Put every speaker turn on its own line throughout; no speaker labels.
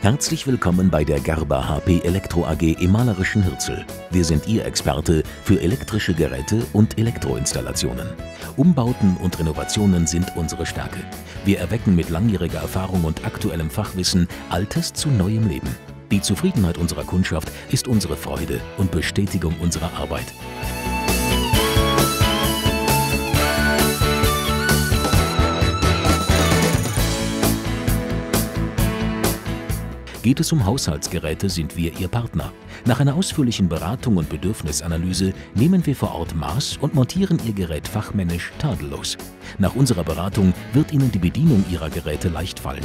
Herzlich willkommen bei der Gerber HP Elektro AG im malerischen Hürzel. Wir sind Ihr Experte für elektrische Geräte und Elektroinstallationen. Umbauten und Renovationen sind unsere Stärke. Wir erwecken mit langjähriger Erfahrung und aktuellem Fachwissen Altes zu neuem Leben. Die Zufriedenheit unserer Kundschaft ist unsere Freude und Bestätigung unserer Arbeit. Geht es um Haushaltsgeräte, sind wir Ihr Partner. Nach einer ausführlichen Beratung und Bedürfnisanalyse nehmen wir vor Ort Maß und montieren Ihr Gerät fachmännisch tadellos. Nach unserer Beratung wird Ihnen die Bedienung Ihrer Geräte leicht fallen.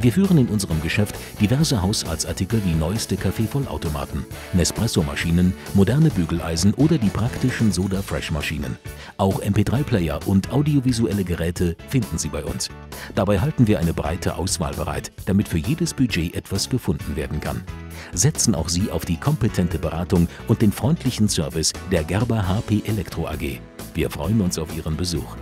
Wir führen in unserem Geschäft diverse Haushaltsartikel wie neueste Kaffeevollautomaten, Nespresso-Maschinen, moderne Bügeleisen oder die praktischen Soda-Fresh-Maschinen. Auch MP3-Player und audiovisuelle Geräte finden Sie bei uns. Dabei halten wir eine breite Auswahl bereit, damit für jedes Budget etwas gefunden werden kann. Setzen auch Sie auf die kompetente Beratung und den freundlichen Service der Gerber HP Elektro AG. Wir freuen uns auf Ihren Besuch.